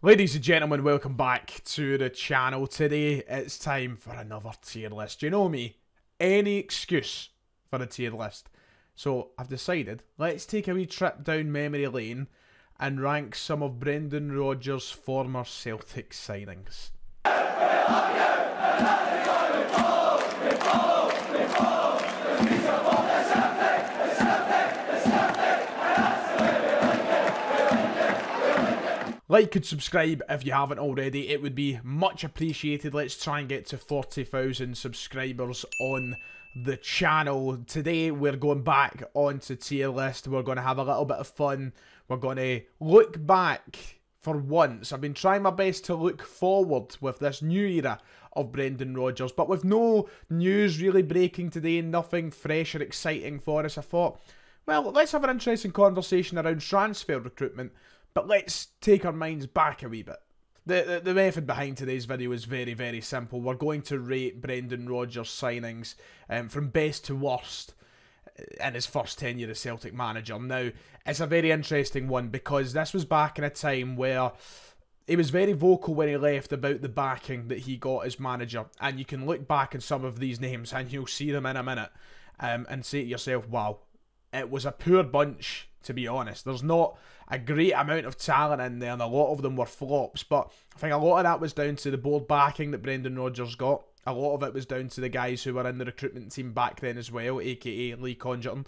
Ladies and gentlemen, welcome back to the channel. Today it's time for another tier list. You know me, any excuse for a tier list. So I've decided, let's take a wee trip down memory lane and rank some of Brendan Rodgers' former Celtic signings. Like and subscribe if you haven't already. It would be much appreciated. Let's try and get to 40,000 subscribers on the channel. Today we're going back onto tier list. We're going to have a little bit of fun. We're going to look back for once. I've been trying my best to look forward with this new era of Brendan Rodgers, but with no news really breaking today, nothing fresh or exciting for us, I thought, well, let's have an interesting conversation around transfer recruitment but let's take our minds back a wee bit. The, the, the, method behind today's video is very, very simple. We're going to rate Brendan Rodgers' signings um, from best to worst in his first tenure as Celtic manager. Now, it's a very interesting one because this was back in a time where he was very vocal when he left about the backing that he got as manager. And you can look back at some of these names and you'll see them in a minute um, and say to yourself, wow, it was a poor bunch, to be honest. There's not a great amount of talent in there, and a lot of them were flops. But I think a lot of that was down to the board backing that Brendan Rodgers got. A lot of it was down to the guys who were in the recruitment team back then as well, aka Lee Congerton.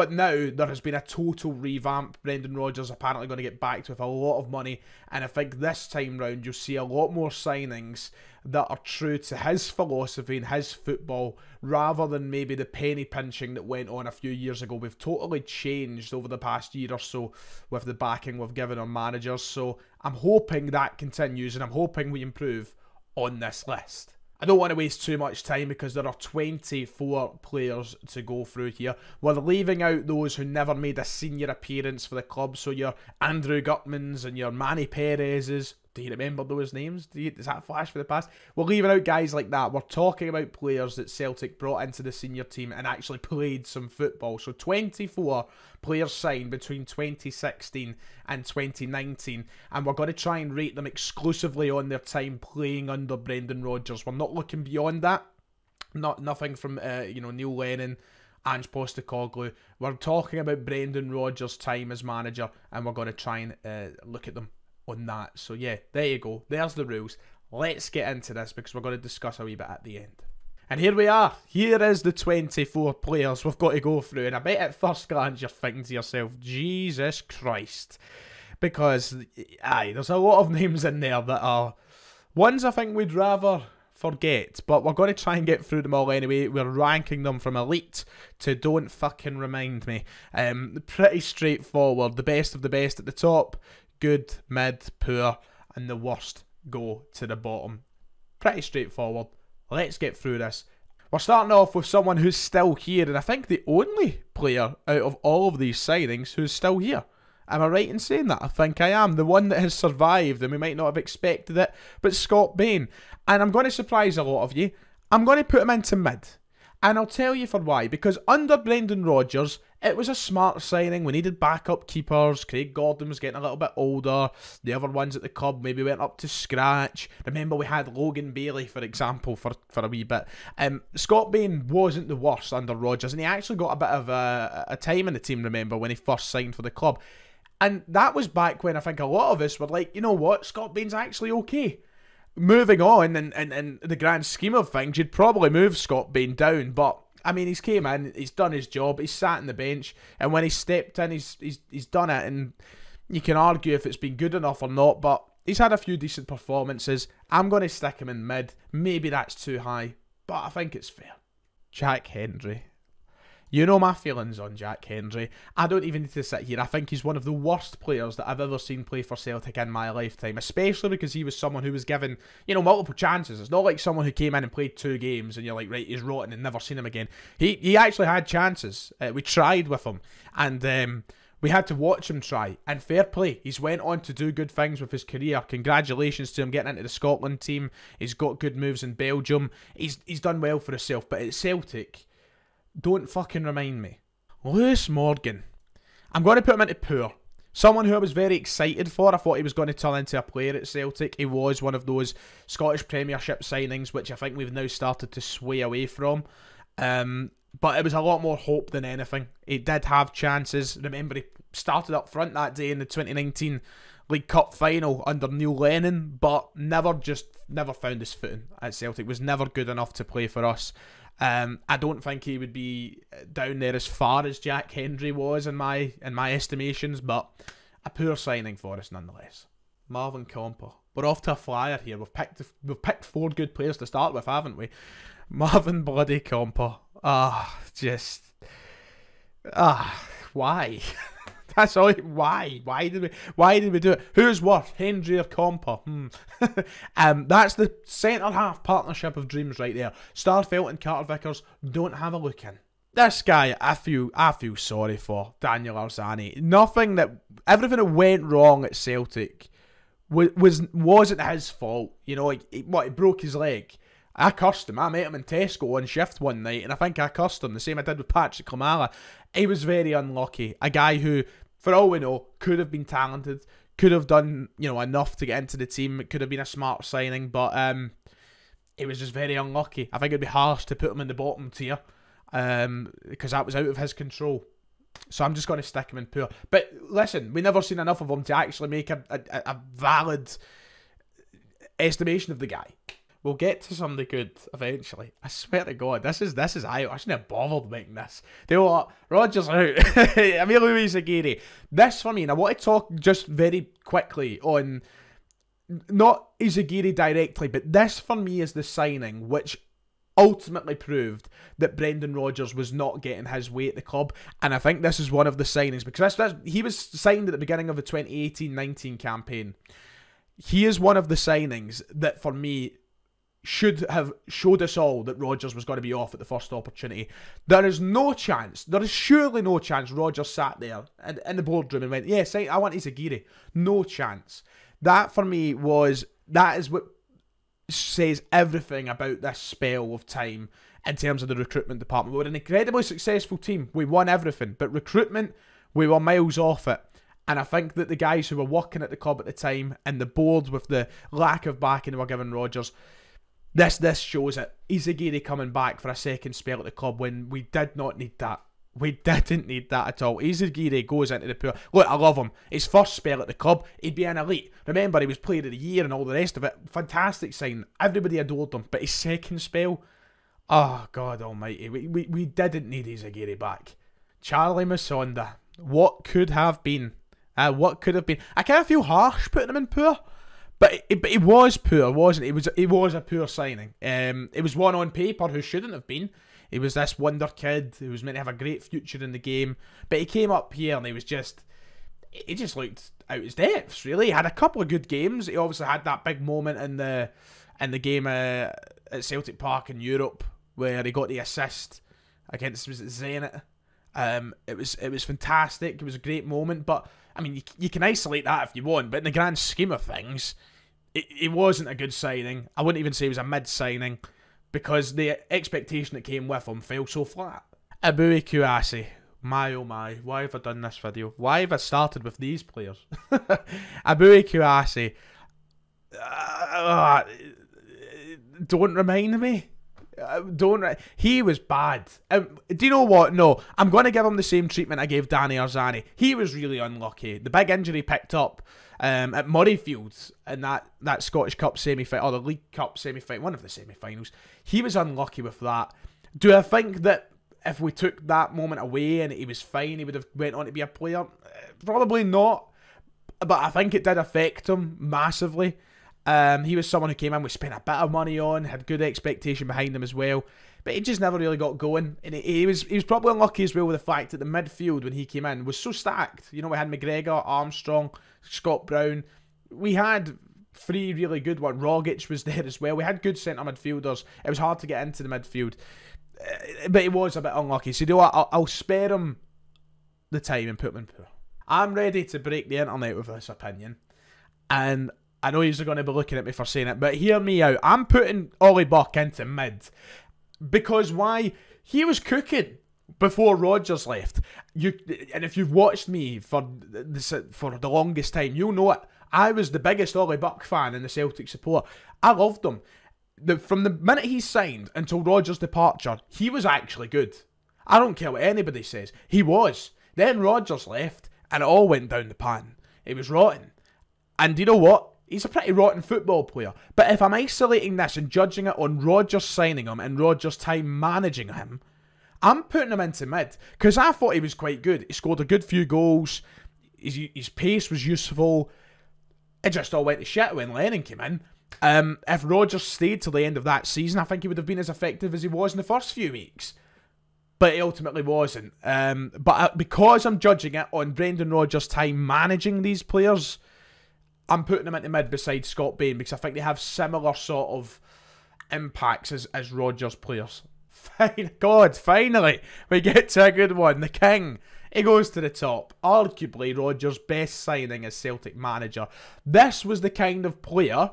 But now there has been a total revamp. Brendan Rodgers apparently going to get backed with a lot of money, and I think this time round you'll see a lot more signings that are true to his philosophy and his football, rather than maybe the penny pinching that went on a few years ago. We've totally changed over the past year or so with the backing we've given our managers. So I'm hoping that continues, and I'm hoping we improve on this list. I don't want to waste too much time because there are 24 players to go through here. We're leaving out those who never made a senior appearance for the club, so your Andrew Gutmans and your Manny Perez's, do you remember those names? Do you, does that flash for the past? We're leaving out guys like that. We're talking about players that Celtic brought into the senior team and actually played some football. So 24 players signed between 2016 and 2019, and we're going to try and rate them exclusively on their time playing under Brendan Rodgers. We're not looking beyond that. Not nothing from uh, you know Neil Lennon. Ange Postecoglou. We're talking about Brendan Rodgers' time as manager, and we're going to try and uh, look at them on that. So yeah, there you go. There's the rules. Let's get into this because we're going to discuss a wee bit at the end. And here we are. Here is the 24 players we've got to go through. And I bet at first glance you're thinking to yourself, Jesus Christ. Because, aye, there's a lot of names in there that are ones I think we'd rather forget. But we're going to try and get through them all anyway. We're ranking them from elite to don't fucking remind me. Um, pretty straightforward. The best of the best at the top good, mid, poor, and the worst go to the bottom. Pretty straightforward. Let's get through this. We're starting off with someone who's still here, and I think the only player out of all of these signings who's still here. Am I right in saying that? I think I am. The one that has survived, and we might not have expected it, but Scott Bain. And I'm going to surprise a lot of you. I'm going to put him into mid. And I'll tell you for why. Because under Brendan Rodgers, it was a smart signing. We needed backup keepers. Craig Gordon was getting a little bit older. The other ones at the club maybe went up to scratch. Remember, we had Logan Bailly, for example, for, for a wee bit. Um, Scott Bain wasn't the worst under Rodgers, and he actually got a bit of a, a time in the team, remember, when he first signed for the club. And that was back when I think a lot of us were like, you know what, Scott Bain's actually okay. Moving on, and in, in, in the grand scheme of things, you'd probably move Scott Bain down, but I mean, he's came in, he's done his job, he's sat in the bench, and when he stepped in, he's he's he's done it. And you can argue if it's been good enough or not, but he's had a few decent performances. I'm going to stick him in mid. Maybe that's too high, but I think it's fair. Jack Hendry. You know my feelings on Jack Hendry. I don't even need to sit here. I think he's one of the worst players that I've ever seen play for Celtic in my lifetime, especially because he was someone who was given, you know, multiple chances. It's not like someone who came in and played two games and you're like, right, he's rotten and never seen him again. He he actually had chances. Uh, we tried with him and um, we had to watch him try. And fair play, he's went on to do good things with his career. Congratulations to him getting into the Scotland team. He's got good moves in Belgium. He's he's done well for himself. But at Celtic don't fucking remind me. Lewis Morgan. I'm going to put him into poor Someone who I was very excited for. I thought he was going to turn into a player at Celtic. He was one of those Scottish Premiership signings, which I think we've now started to sway away from. Um, but it was a lot more hope than anything. He did have chances. Remember, he started up front that day in the 2019 League Cup final under Neil Lennon, but never just never found his footing at Celtic. Was never good enough to play for us. Um, I don't think he would be down there as far as Jack Hendry was in my in my estimations, but a poor signing for us nonetheless. Marvin Compper. We're off to a flyer here. We've picked we've picked four good players to start with, haven't we? Marvin bloody Compper. Ah, just ah, why? That's all. Why? Why did we? Why did we do it? Who's worse, Hendry or Compper? Hmm. um, that's the centre half partnership of dreams right there. Starfelt and Carter Vickers don't have a look in. This guy, I feel, I feel sorry for Daniel Arzani. Nothing that, everything that went wrong at Celtic was, was wasn't his fault. You know, like what he broke his leg. I cursed him. I met him in Tesco on shift one night, and I think I cursed him the same I did with Patrick Klimala. He was very unlucky. A guy who, for all we know, could have been talented, could have done you know enough to get into the team. It could have been a smart signing, but um, it was just very unlucky. I think it'd be harsh to put him in the bottom tier, um, because that was out of his control. So I'm just going to stick him in poor. But listen, we never seen enough of him to actually make a, a, a valid estimation of the guy. We'll get to somebody good eventually. I swear to God, this is this is I. I shouldn't have bothered making this. Do you know what? Rodgers out. Emilio Izaguirre. This for me, and I want to talk just very quickly on not Izaguirre directly, but this for me is the signing which ultimately proved that Brendan Rodgers was not getting his way at the club. And I think this is one of the signings because that's, that's, he was signed at the beginning of the 2018 19 campaign. He is one of the signings that, for me, should have showed us all that Rodgers was going to be off at the first opportunity. There is no chance, there is surely no chance Rodgers sat there in, in the boardroom and went, Yes, I, I want Izaguirre. No chance. That for me was, that is what says everything about this spell of time in terms of the recruitment department. We were an incredibly successful team. We won everything, but recruitment, we were miles off it. And I think that the guys who were working at the club at the time and the board with the lack of backing they were giving Rodgers, this this shows it. Izaguirre coming back for a second spell at the club when we did not need that. We didn't need that at all. Izaguirre goes into the pool. Look, I love him. His first spell at the club, he'd be an elite. Remember, he was player of the year and all the rest of it. Fantastic sign. Everybody adored him. But his second spell, oh, God almighty. We, we, we didn't need Izaguirre back. Charlie Musonda. What could have been? Uh, what could have been? I kind of feel harsh putting him in poor. But it, but it was poor, wasn't it? It was it was a poor signing. Um, it was one on paper who shouldn't have been. He was this wonder kid who was meant to have a great future in the game, but he came up here and he was just he just looked out his depths. Really, he had a couple of good games. He obviously had that big moment in the in the game uh, at Celtic Park in Europe where he got the assist against was it Zenit. Um, it was it was fantastic. It was a great moment, but I mean, you, you can isolate that if you want, but in the grand scheme of things, it, it wasn't a good signing. I wouldn't even say it was a mid signing because the expectation that came with him fell so flat. Eboue Kouassi. My oh my, why have I done this video? Why have I started with these players? Eboue Kouassi. Uh, don't remind me. Uh, don't. He was bad. Um, do you know what? No, I'm going to give him the same treatment I gave Danny Arzani. He was really unlucky. The big injury picked up um, at Murrayfield in that, that Scottish Cup semi final, or the League Cup semi final, one of the semi finals. He was unlucky with that. Do I think that if we took that moment away and he was fine, he would have went on to be a player? Uh, probably not. But I think it did affect him massively. Um, he was someone who came in, we spent a bit of money on, had good expectation behind him as well, but he just never really got going. And he was he was probably unlucky as well with the fact that the midfield when he came in was so stacked. You know, we had McGregor, Armstrong, Scott Brown. We had three really good ones. Rogic was there as well. We had good centre midfielders. It was hard to get into the midfield, uh, but he was a bit unlucky. So you know what? I'll, I'll spare him the time and put him in poor. I'm ready to break the internet with this opinion, and I know you're going to be looking at me for saying it, but hear me out. I'm putting Ollie Burke into mid because why? He was cooking before Rodgers left. You and if you've watched me for this for the longest time, you'll know it. I was the biggest Ollie Burke fan in the Celtic support. I loved him. The, from the minute he signed until Rodgers' departure, he was actually good. I don't care what anybody says. He was. Then Rodgers left, and it all went down the pan. It was rotten. And you know what? He's a pretty rotten football player. But if I'm isolating this and judging it on Rodgers signing him and Rodgers' time managing him, I'm putting him into mid because I thought he was quite good. He scored a good few goals. His, his pace was useful. It just all went to shit when Lennon came in. Um, if Rodgers stayed till the end of that season, I think he would have been as effective as he was in the first few weeks. But he ultimately wasn't. Um, but uh, because I'm judging it on Brendan Rodgers' time managing these players, I'm putting him into mid beside Scott Bain because I think they have similar sort of impacts as, as Rodgers players. Fine, God, finally, we get to a good one. The King. He goes to the top. Arguably Rodgers' best signing as Celtic manager. This was the kind of player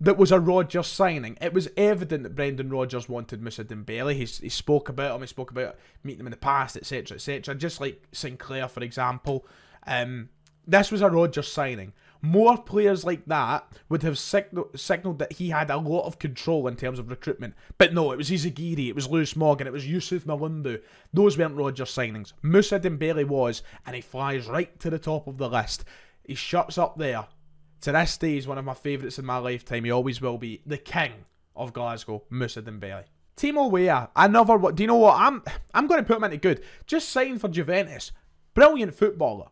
that was a Rodgers signing. It was evident that Brendan Rodgers wanted Moussa Dembele. He, he spoke about him. He spoke about meeting him in the past, etc., etc. Just like Sinclair, for example. Um, this was a Rodgers signing. More players like that would have signal- signalled that he had a lot of control in terms of recruitment. But no, it was Izaguirre, it was Lewis Morgan, it was Youssouf Mulumbu. Those weren't Rodgers signings. Moussa Dembele was, and he flies right to the top of the list. He shuts up there. To this day, he's one of my favourites in my lifetime. He always will be. The king of Glasgow, Moussa Dembele. Timo Weah, another what? Do you know what? I'm I'm going to put him into good. Just signed for Juventus. Brilliant footballer.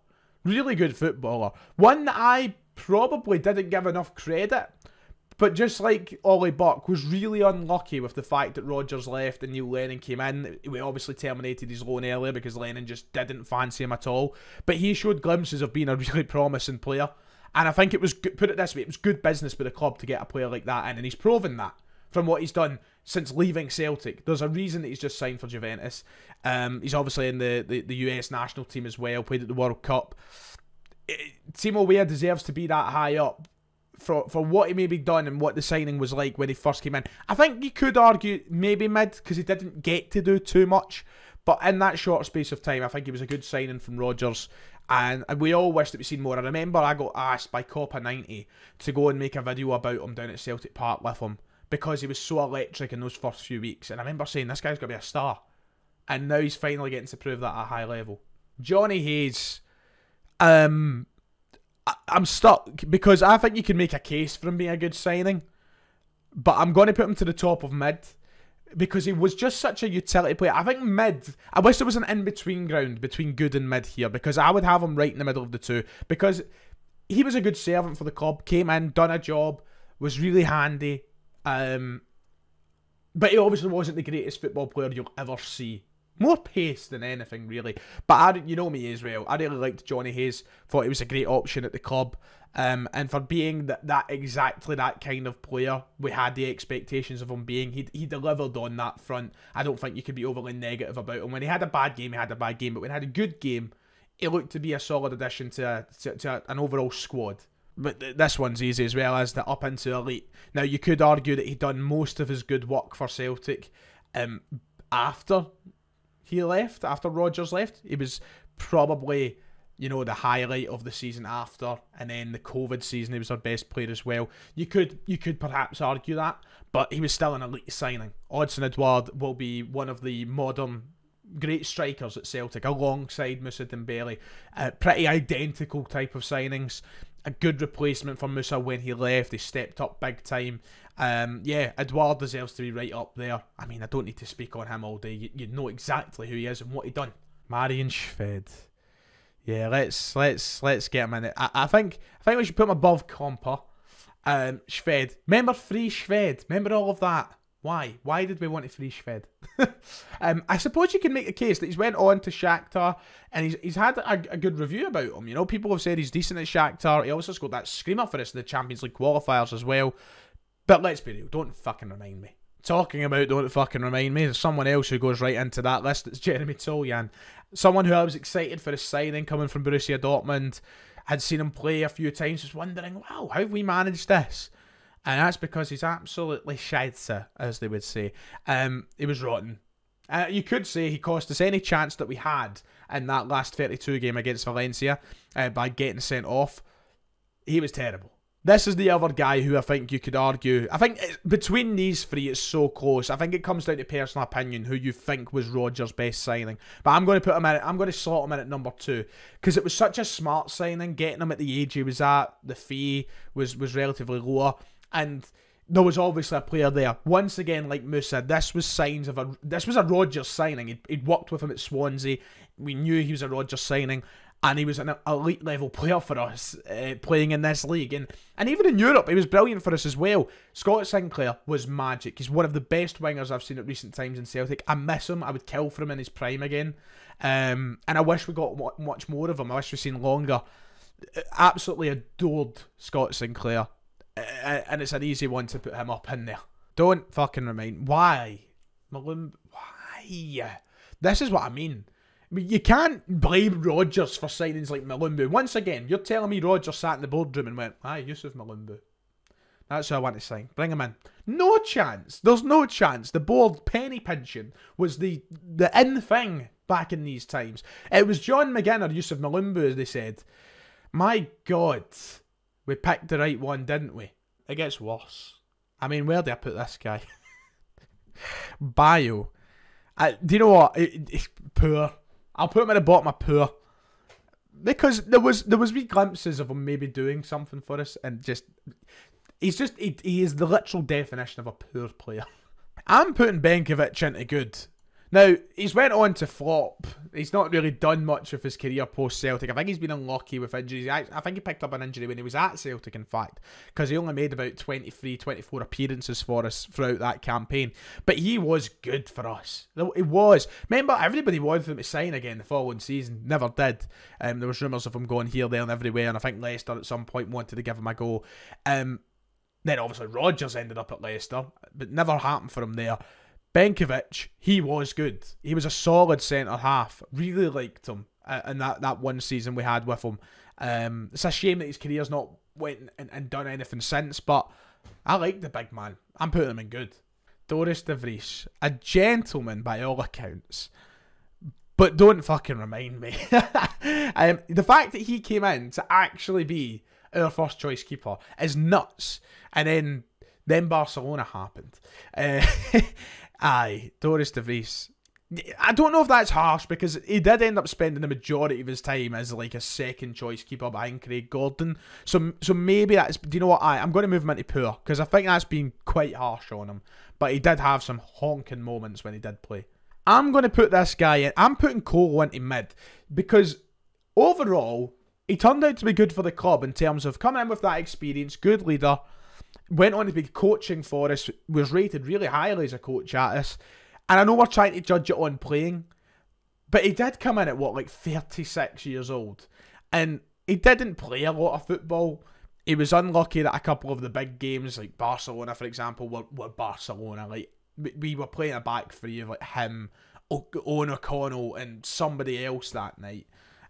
Really good footballer. One that I probably didn't give enough credit. But just like Ollie Burke was really unlucky with the fact that Rodgers left and Neil Lennon came in. We obviously terminated his loan earlier because Lennon just didn't fancy him at all. But he showed glimpses of being a really promising player. And I think it was, put it this way, it was good business for the club to get a player like that in. And he's proven that from what he's done since leaving Celtic. There's a reason that he's just signed for Juventus. Um, he's obviously in the, the, the US national team as well, played at the World Cup. It, Timo Weah deserves to be that high up for for what he maybe done and what the signing was like when he first came in. I think you could argue maybe mid because he didn't get to do too much. But in that short space of time, I think he was a good signing from Rodgers. And we all wish that we'd seen more. I remember I got asked by Copa 90 to go and make a video about him down at Celtic Park with him because he was so electric in those first few weeks. And I remember saying, this guy's going to be a star. And now he's finally getting to prove that at a high level. Johnny Hayes, um, I, am stuck because I think you can make a case for him being a good signing. But I'm going to put him to the top of mid because he was just such a utility player. I think mid, I wish there was an in between ground between good and mid here because I would have him right in the middle of the two because he was a good servant for the club, came in, done a job, was really handy, um, but he obviously wasn't the greatest football player you'll ever see. More pace than anything, really. But I, you know me as well. I really liked Johnny Hayes. Thought he was a great option at the club. Um, and for being that, that exactly that kind of player, we had the expectations of him being. He he delivered on that front. I don't think you could be overly negative about him. When he had a bad game, he had a bad game. But when he had a good game, he looked to be a solid addition to, to, to an overall squad but this one's easy as well as the up into elite. Now you could argue that he'd done most of his good work for Celtic um, after he left, after Rodgers left. He was probably, you know, the highlight of the season after, and then the COVID season he was our best player as well. You could you could perhaps argue that, but he was still an elite signing. Odsonne Edouard will be one of the modern great strikers at Celtic alongside Moussa Dembele. Uh, pretty identical type of signings a good replacement for Moussa when he left. He stepped up big time. Um, yeah, Edouard deserves to be right up there. I mean, I don't need to speak on him all day. You, you know exactly who he is and what he done. Marian Shved. Yeah, let's let's let's get him in it. I, I think I think we should put him above Compper. Um, Shved. Remember free Shved. Remember all of that. Why? Why did we want to free Shved? um, I suppose you can make a case that he's went on to Shakhtar and he's he's had a, a, good review about him. You know, people have said he's decent at Shakhtar. He also scored that screamer for us in the Champions League qualifiers as well. But let's be real, don't fucking remind me. Talking about don't fucking remind me, there's someone else who goes right into that list. It's Jeremy Toljan. Someone who I was excited for his signing coming from Borussia Dortmund. Had seen him play a few times, was wondering, wow, how have we managed this? And that's because he's absolutely shite, as they would say. Um, he was rotten. Uh, you could say he cost us any chance that we had in that last 32 game against Valencia uh, by getting sent off. He was terrible. This is the other guy who I think you could argue. I think between these three, it's so close. I think it comes down to personal opinion who you think was Rodgers' best signing. But I'm going to put him in. I'm going to slot him in at number two because it was such a smart signing. Getting him at the age he was at, the fee was was relatively lower, and there was obviously a player there. Once again, like Moose said, this was signs of a this was a Rodgers signing. He'd, he'd worked with him at Swansea. We knew he was a Rodgers signing. And he was an elite level player for us uh, playing in this league. And and even in Europe he was brilliant for us as well. Scott Sinclair was magic. He's one of the best wingers I've seen at recent times in Celtic. I miss him. I would kill for him in his prime again. Um, and I wish we got much more of him. I wish we'd seen longer. Absolutely adored Scott Sinclair and it's an easy one to put him up in there don't fucking remind why Malum why this is what I mean I mean, you can't blame Rodgers for signings like Mulumbu. Once again, you're telling me Rodgers sat in the boardroom and went, aye, Youssouf Mulumbu. That's who I want to sign. Bring him in. No chance. There's no chance. The board penny pinching was the the in thing back in these times. It was John McGinn or Youssouf Mulumbu, as they said. My God, we picked the right one, didn't we? It gets worse. I mean, where do I put this guy? Bayo. I, do you know what? It, it, poor. I'll put him at the bottom of poor. Because there was there was wee glimpses of him maybe doing something for us and just he's just he, he is the literal definition of a poor player. I'm putting Benkovic into good now, he's went on to flop. He's not really done much of his career post-Celtic. I think he's been unlucky with injuries. I, think he picked up an injury when he was at Celtic, in fact, because he only made about 23, 24 appearances for us throughout that campaign. But he was good for us. He was. Remember, everybody wanted him to sign again the following season. Never did. Um, there was rumours of him going here, there and everywhere, and I think Leicester at some point wanted to give him a go. Um, then obviously Rodgers ended up at Leicester, but never happened for him there. Benkovic, he was good. He was a solid centre half. Really liked him uh, in that, that one season we had with him. Um, it's a shame that his career's not went and, and done anything since, but I like the big man. I'm putting him in good. Dorus de Vries, a gentleman by all accounts, but don't fucking remind me. um, the fact that he came in to actually be our first choice keeper is nuts. And then then Barcelona happened. Uh, Aye, Dorus de Vries. I don't know if that's harsh because he did end up spending the majority of his time as like a second choice keeper behind Craig Gordon. So so maybe that's. Do you know what? I I'm going to move him into poor because I think that's been quite harsh on him. But he did have some honking moments when he did play. I'm going to put this guy in. I'm putting Kolo into mid because overall he turned out to be good for the club in terms of coming in with that experience, good leader went on to be coaching for us, was rated really highly as a coach at us. And I know we're trying to judge it on playing, but he did come in at what, like 36 years old. And he didn't play a lot of football. He was unlucky that a couple of the big games, like Barcelona, for example, were, were Barcelona. Like, we were playing a back three of like him, Eoghan O'Connell, and somebody else that night.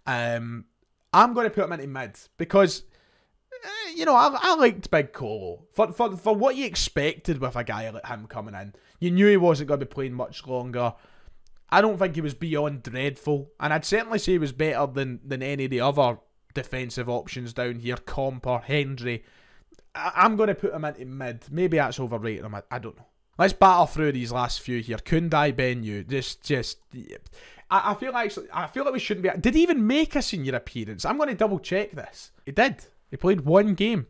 Um, I'm going to put him into mid because you know, I, I liked Big Kolo. For, for, for what you expected with a guy like him coming in, you knew he wasn't going to be playing much longer. I don't think he was beyond dreadful, and I'd certainly say he was better than, than any of the other defensive options down here, Compper, Hendry. I, am going to put him into mid. Maybe that's overrated him. I, I don't know. Let's battle through these last few here. Kundai Benyu, just, just. I, I feel like I feel like we shouldn't be. Did he even make a senior appearance? I'm going to double check this. He did. He played one game.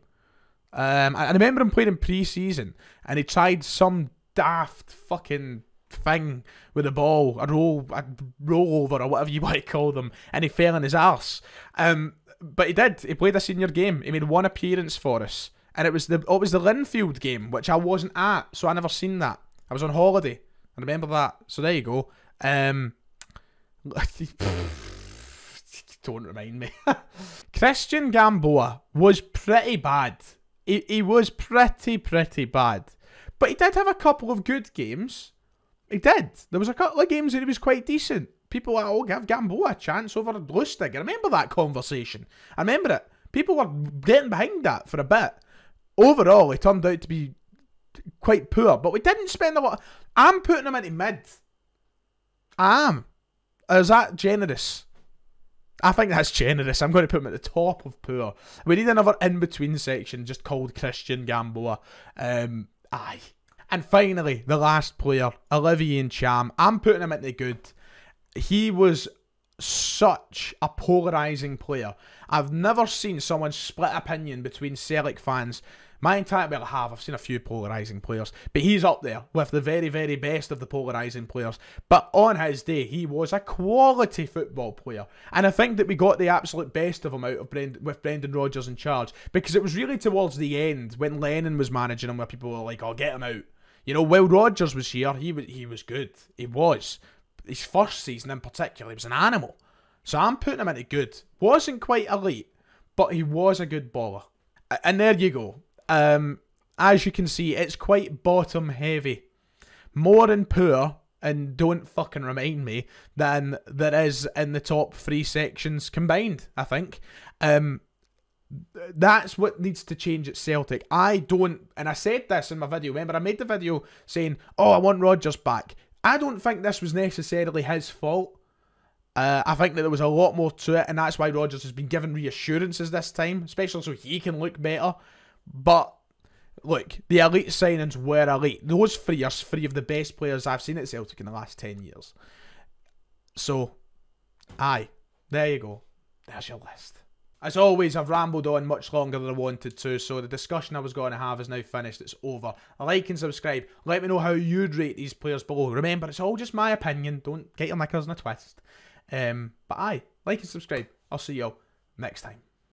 Um, I remember him playing in pre-season, and he tried some daft fucking thing with the ball, a roll, a rollover, or whatever you want to call them, and he fell on his arse. Um, but he did. He played a senior game. He made one appearance for us, and it was the it was the Linfield game, which I wasn't at, so I never seen that. I was on holiday. I remember that. So there you go. Um, don't remind me. Christian Gamboa was pretty bad. He, he was pretty, pretty bad. But he did have a couple of good games. He did. There was a couple of games that he was quite decent. People were, oh, give Gamboa a chance over Lustig. I remember that conversation. I remember it. People were getting behind that for a bit. Overall, he turned out to be quite poor, but we didn't spend a lot. I'm putting him into mid. I am. Is that generous? I think that's generous. I'm going to put him at the top of poor. We need another in between section just called Christian Gamboa. Um, aye. And finally, the last player, Olivier Ntcham. I'm putting him at the good. He was such a polarising player. I've never seen someone split opinion between Celtic fans my entire well, I have. I've seen a few polarising players, but he's up there with the very, very best of the polarising players. But on his day, he was a quality football player, and I think that we got the absolute best of him out of Brend- with Brendan Rodgers in charge because it was really towards the end when Lennon was managing him where people were like, "I'll "Oh, get him out." You know, Will Rodgers was here. He was he was good. He was. His first season in particular, he was an animal. So I'm putting him into good. Wasn't quite elite, but he was a good baller. And there you go um, as you can see, it's quite bottom heavy. More in poor, and don't fucking remind me, than there is in the top three sections combined, I think. Um, that's what needs to change at Celtic. I don't, and I said this in my video. Remember, I made the video saying, "Oh, I want Rodgers back." I don't think this was necessarily his fault. Uh, I think that there was a lot more to it, and that's why Rodgers has been given reassurances this time, especially so he can look better. But look, the elite signings were elite. Those three are three of the best players I've seen at Celtic in the last 10 years. So, aye, there you go. There's your list. As always, I've rambled on much longer than I wanted to, so the discussion I was going to have is now finished. It's over. Like and subscribe. Let me know how you'd rate these players below. Remember, it's all just my opinion. Don't get your knickers in a twist. Um, but aye, like and subscribe. I'll see you all next time.